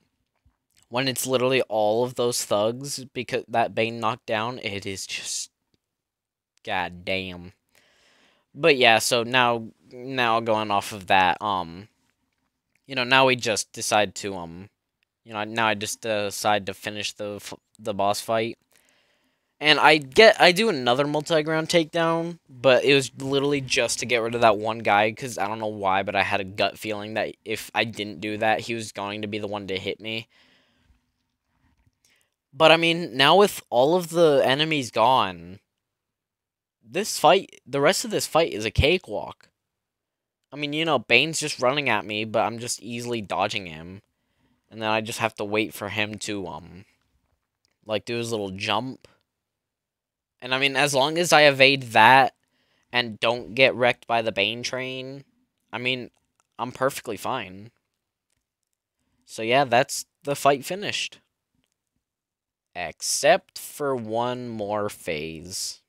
Speaker 1: when it's literally all of those thugs because that Bane knocked down, it is just god damn. But yeah, so now now going off of that, um you know, now we just decide to um you know, now I just decide to finish the the boss fight. And I get I do another multi-ground takedown, but it was literally just to get rid of that one guy cuz I don't know why, but I had a gut feeling that if I didn't do that, he was going to be the one to hit me. But I mean, now with all of the enemies gone, this fight, the rest of this fight is a cakewalk. I mean, you know, Bane's just running at me, but I'm just easily dodging him. And then I just have to wait for him to, um, like, do his little jump. And I mean, as long as I evade that and don't get wrecked by the Bane train, I mean, I'm perfectly fine. So yeah, that's the fight finished. Except for one more phase.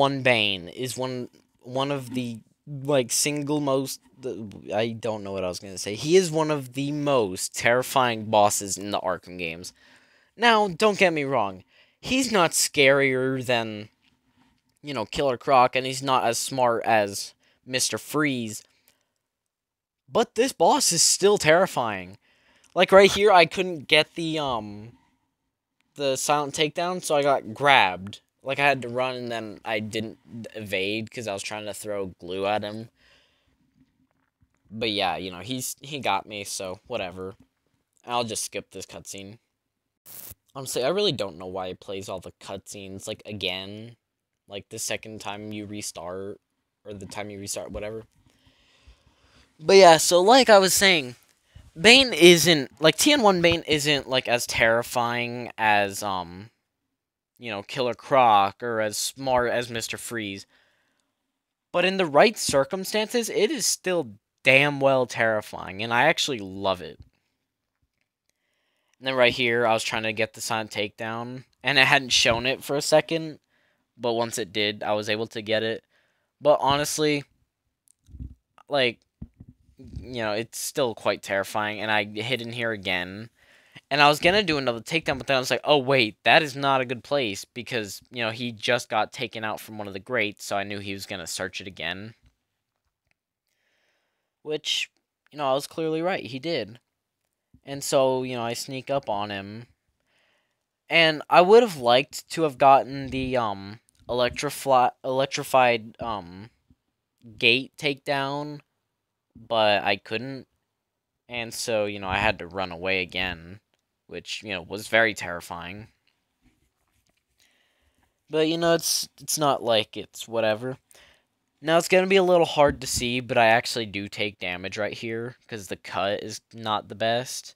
Speaker 1: TN1 Bane is one one of the like single most I don't know what I was going to say. He is one of the most terrifying bosses in the Arkham games. Now, don't get me wrong. He's not scarier than you know, Killer Croc and he's not as smart as Mr. Freeze. But this boss is still terrifying. Like right here I couldn't get the um the silent takedown, so I got grabbed Like I had to run and then I didn't evade because I was trying to throw glue at him. But yeah, you know, he's he got me, so whatever. I'll just skip this cutscene. Honestly, I really don't know why it plays all the cutscenes like again, like the second time you restart or the time you restart, whatever. But yeah, so like I was saying, Bane isn't like TN1 Bane isn't like as terrifying as um you know, Killer Croc or as smart as Mr. Freeze. But in the right circumstances, it is still damn well terrifying, and I actually love it. And then right here, I was trying to get the silent takedown, and it hadn't shown it for a second, but once it did, I was able to get it. But honestly, like, you know, it's still quite terrifying, and I hid in here again, and I was gonna do another takedown, but then I was like, oh wait, that is not a good place because you know he just got taken out from one of the grates, so I knew he was gonna search it again. Which, you know, I was clearly right. He did, and so you know I sneak up on him, and I would have liked to have gotten the um electrify electrified um gate takedown, but I couldn't. And so, you know, I had to run away again which you know was very terrifying. But you know, it's it's not like it's whatever. Now it's gonna be a little hard to see, but I actually do take damage right here because the cut is not the best.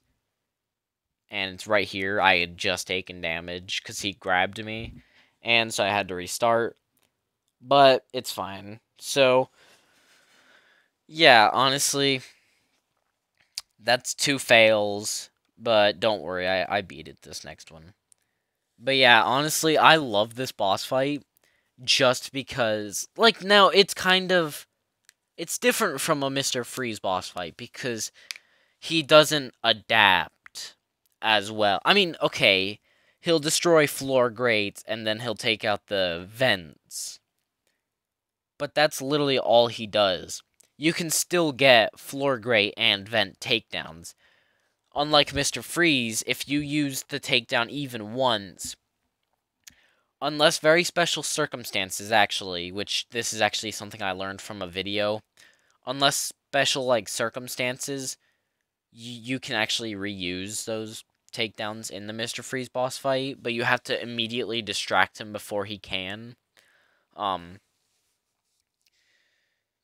Speaker 1: And it's right here. I had just taken damage because he grabbed me, and so I had to restart. But it's fine. So yeah, honestly, that's two fails but don't worry, I, I beat it this next one. But yeah, honestly, I love this boss fight just because, like, now it's kind of. It's different from a Mr. Freeze boss fight because he doesn't adapt as well. I mean, okay, he'll destroy floor grates and then he'll take out the vents. But that's literally all he does. You can still get floor grate and vent takedowns unlike Mr. Freeze, if you use the takedown even once, unless very special circumstances, actually, which this is actually something I learned from a video, unless special, like, circumstances, you can actually reuse those takedowns in the Mr. Freeze boss fight, but you have to immediately distract him before he can. Um,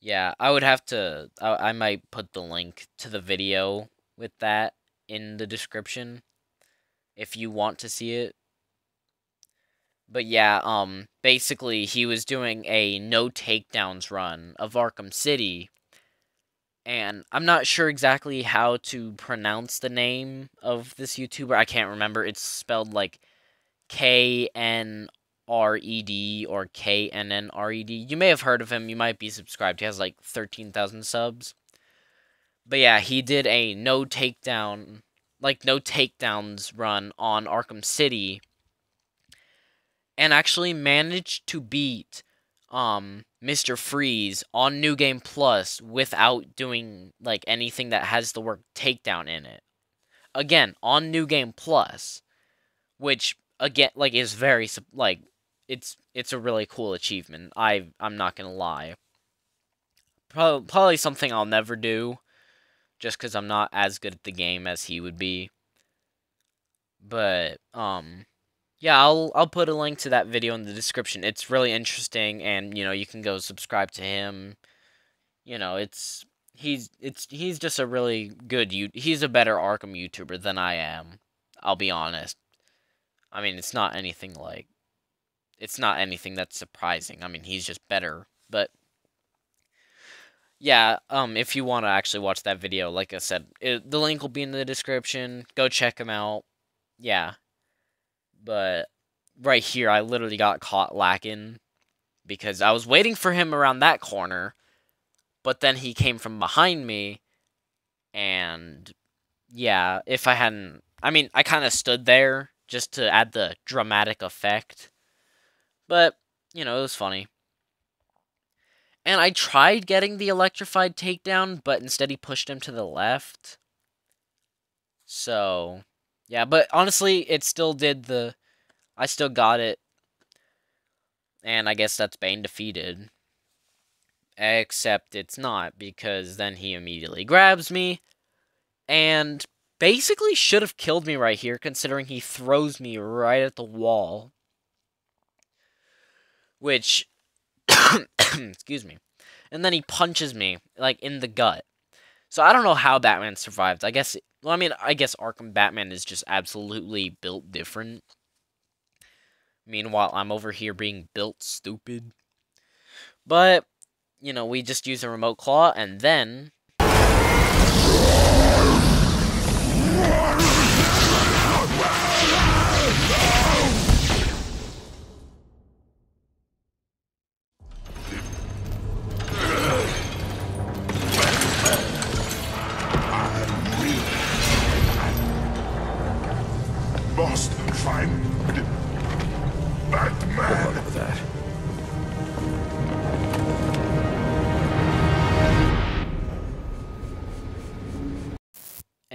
Speaker 1: yeah, I would have to, I, I might put the link to the video with that in the description if you want to see it. But yeah, um, basically he was doing a no takedowns run of Arkham City. And I'm not sure exactly how to pronounce the name of this YouTuber. I can't remember. It's spelled like K N R E D or K N N R E D. You may have heard of him. You might be subscribed. He has like 13,000 subs. But yeah, he did a no takedown, like no takedowns run on Arkham City, and actually managed to beat um Mr. Freeze on New Game Plus without doing like anything that has the word takedown in it. Again, on New Game Plus, which again like is very like it's it's a really cool achievement. I I'm not going to lie. Probably, probably something I'll never do just because I'm not as good at the game as he would be. But um, yeah, I'll I'll put a link to that video in the description. It's really interesting, and you know you can go subscribe to him. You know, it's he's it's he's just a really good you. He's a better Arkham YouTuber than I am. I'll be honest. I mean, it's not anything like. It's not anything that's surprising. I mean, he's just better. But yeah, um, if you want to actually watch that video, like I said, it, the link will be in the description. Go check him out. Yeah. But right here, I literally got caught lacking because I was waiting for him around that corner, but then he came from behind me, and yeah, if I hadn't, I mean, I kind of stood there just to add the dramatic effect, but you know, it was funny. And I tried getting the electrified takedown, but instead he pushed him to the left. So, yeah, but honestly, it still did the. I still got it. and I guess that's Bane defeated. Except it's not, because then he immediately grabs me, and basically should have killed me right here, considering he throws me right at the wall. Which, excuse me. And then he punches me, like, in the gut. So I don't know how Batman survived. I guess, well, I mean, I guess Arkham Batman is just absolutely built different. Meanwhile, I'm over here being built stupid. But, you know, we just use a remote claw, and then...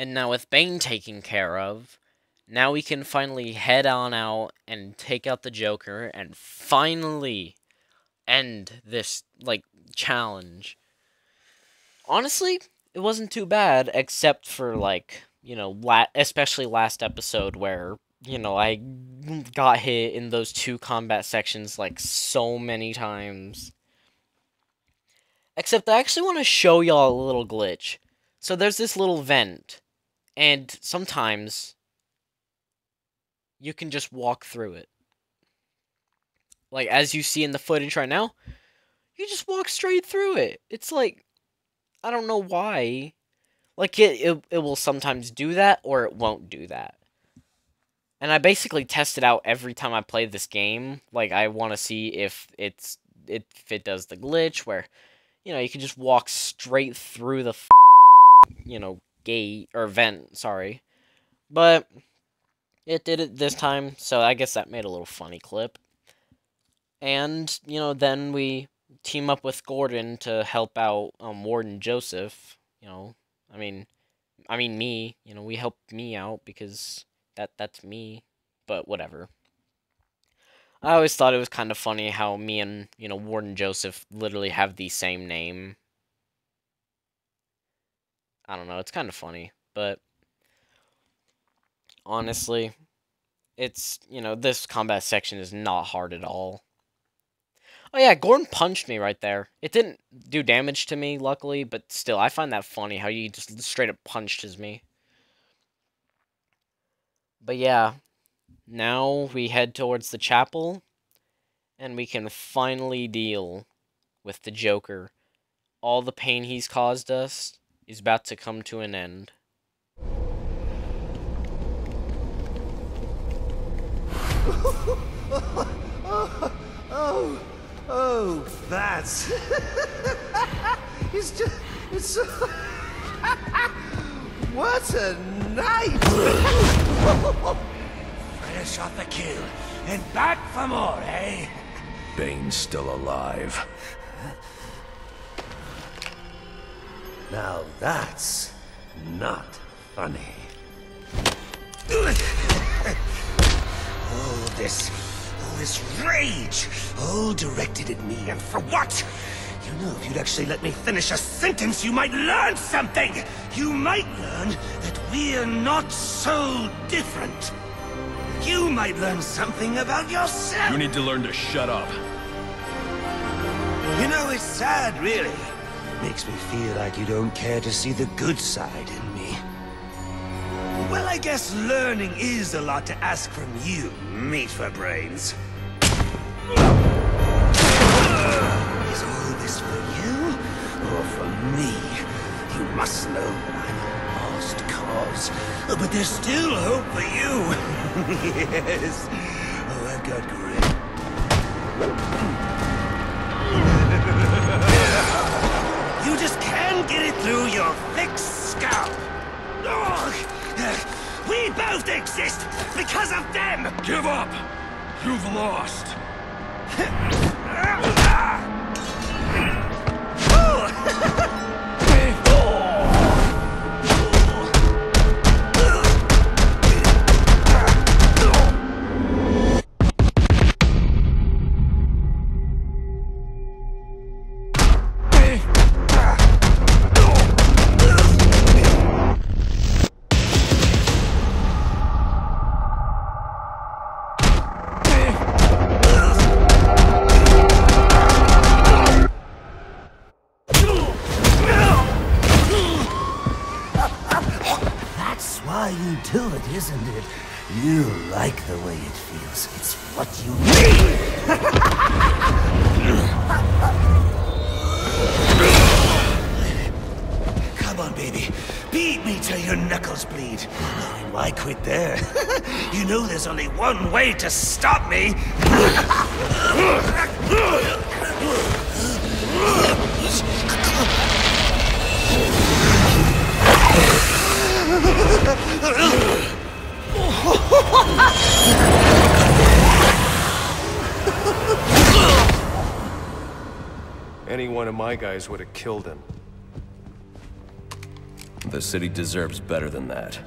Speaker 1: And now with Bane taken care of, now we can finally head on out and take out the Joker and finally end this, like, challenge. Honestly, it wasn't too bad, except for, like, you know, la- especially last episode where, you know, I got hit in those two combat sections, like, so many times. Except I actually want to show y'all a little glitch. So there's this little vent, and sometimes you can just walk through it. Like as you see in the footage right now, you just walk straight through it. It's like I don't know why. Like it, it it will sometimes do that or it won't do that. And I basically test it out every time I play this game. Like I want to see if it's if it does the glitch where you know, you can just walk straight through the you know, gate or vent, sorry. But it did it this time, so I guess that made a little funny clip. And, you know, then we team up with Gordon to help out um, Warden Joseph, you know. I mean, I mean me, you know, we help me out because that that's me, but whatever. I always thought it was kind of funny how me and, you know, Warden Joseph literally have the same name. I don't know, it's kind of funny, but honestly, it's, you know, this combat section is not hard at all. Oh yeah, Gordon punched me right there. It didn't do damage to me, luckily, but still, I find that funny how he just straight up punched his me. But yeah, now we head towards the chapel, and we can finally deal with the Joker. All the pain he's caused us is about to come to an end.
Speaker 8: Oh, oh, oh, that's. it's just. It's so. what a night! Fresh off the kill, and back for more, eh?
Speaker 3: Bane's still alive.
Speaker 8: Now that's not funny. All this. Oh, this rage! All directed at me, and for what? You know, if you'd actually let me finish a sentence, you might learn something! You might learn that we're not so different. You might learn something about yourself!
Speaker 3: You need to learn to shut up.
Speaker 8: You know, it's sad, really. Makes me feel like you don't care to see the good side in me. Well, I guess learning is a lot to ask from you, meat for brains. Is all this for you, or for me? You must know I'm a lost cause. But there's still hope for you. yes. Oh, I've got grit. Get it through your thick skull. Ugh. We both exist because of them.
Speaker 3: Give up! You've lost!
Speaker 8: there's only one way to stop me!
Speaker 3: Any one of my guys would have killed him.
Speaker 9: The city deserves better than that.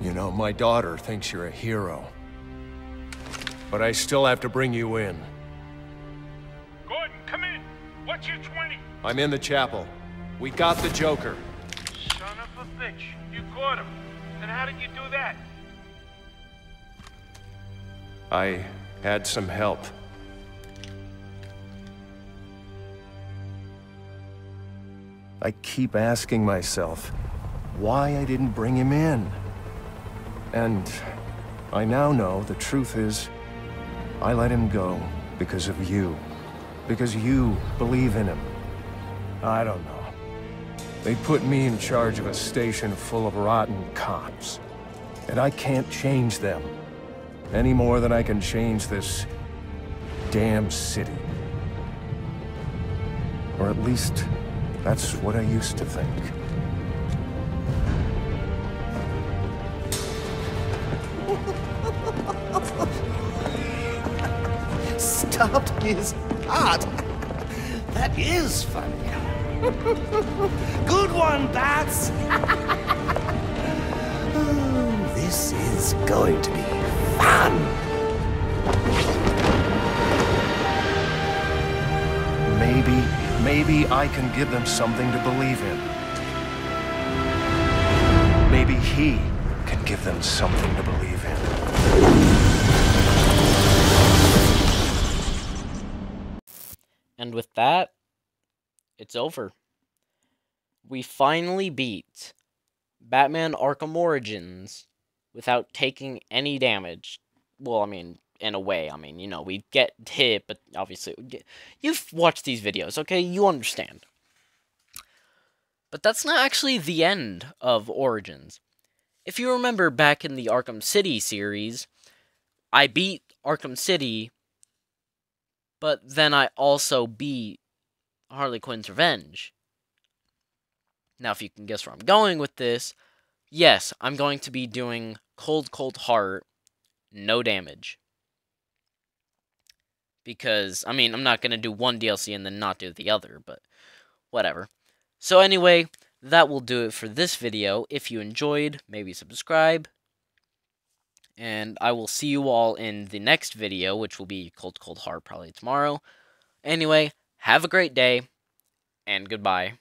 Speaker 3: You know, my daughter thinks you're a hero. But I still have to bring you in.
Speaker 10: Gordon, come in. What's your 20?
Speaker 3: I'm in the chapel. We got the Joker.
Speaker 10: Son of a bitch. You caught him. And how did you do that?
Speaker 3: I had some help. I keep asking myself why I didn't bring him in. And I now know the truth is I let him go because of you. Because you believe in him. I don't know. They put me in charge of a station full of rotten cops. And I can't change them. Any more than I can change this damn city. Or at least, that's what I used to think.
Speaker 8: His heart. That is funny. Good one, Bats! This is going to be fun!
Speaker 3: Maybe, maybe I can give them something to believe in. Maybe he can give them something to believe in.
Speaker 1: And with that, it's over. We finally beat Batman Arkham Origins without taking any damage. Well, I mean, in a way, I mean, you know, we get hit, but obviously, you've watched these videos, okay? You understand. But that's not actually the end of Origins. If you remember back in the Arkham City series, I beat Arkham City, but then I also beat Harley Quinn's Revenge. Now, if you can guess where I'm going with this, yes, I'm going to be doing Cold Cold Heart, no damage. Because, I mean, I'm not going to do one DLC and then not do the other, but whatever. So anyway, that will do it for this video. If you enjoyed, maybe subscribe. And I will see you all in the next video, which will be Cold Cold Heart probably tomorrow. Anyway, have a great day, and goodbye.